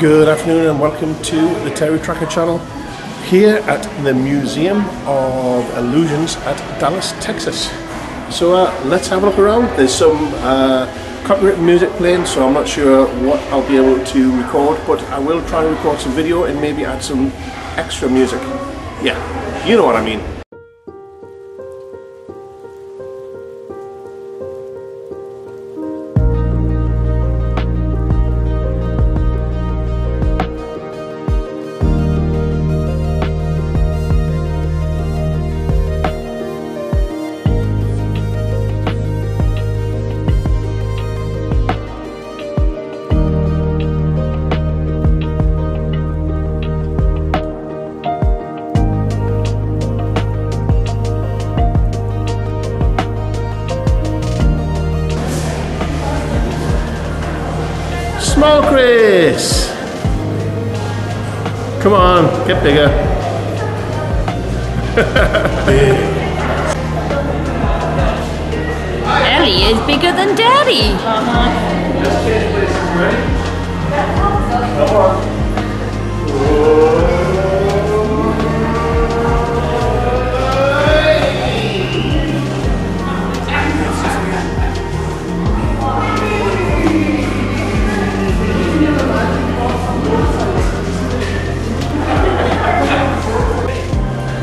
Good afternoon and welcome to the Terry Tracker channel here at the Museum of Illusions at Dallas, Texas. So uh, let's have a look around. There's some uh, copyright music playing so I'm not sure what I'll be able to record but I will try and record some video and maybe add some extra music. Yeah, you know what I mean. Small Chris! Come on, get bigger. Ellie is bigger than Daddy.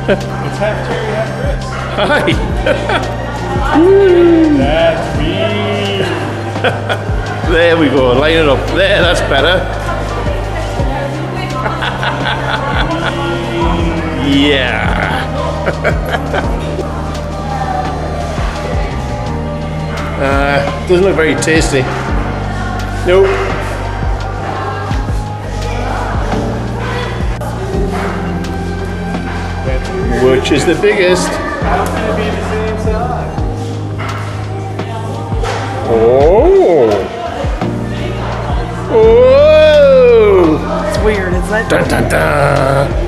It's half Terry, half Chris. Hi! That's me. There we go, line it up. There, that's better. yeah. uh, doesn't look very tasty. Nope. Which is the biggest? How can it be the same size? Oh. Oh. It's weird, is it? Dun dun dun.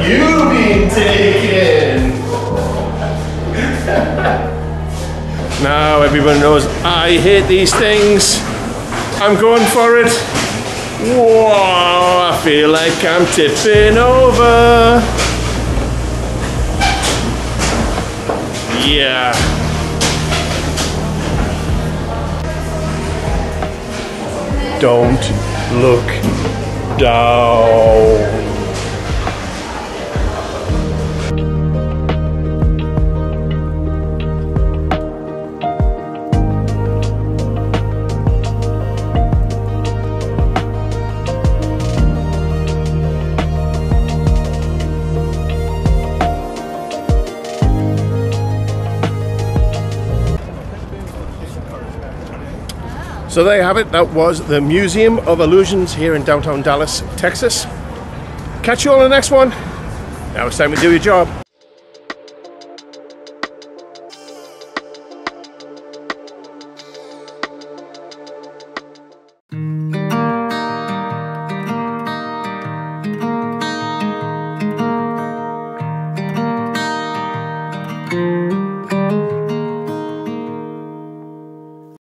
You been taking? now everyone knows I hate these things. I'm going for it. Whoa! I feel like I'm tipping over. Yeah. Don't look down. So there you have it. That was the Museum of Illusions here in downtown Dallas, Texas. Catch you all in the next one. Now it's time to do your job.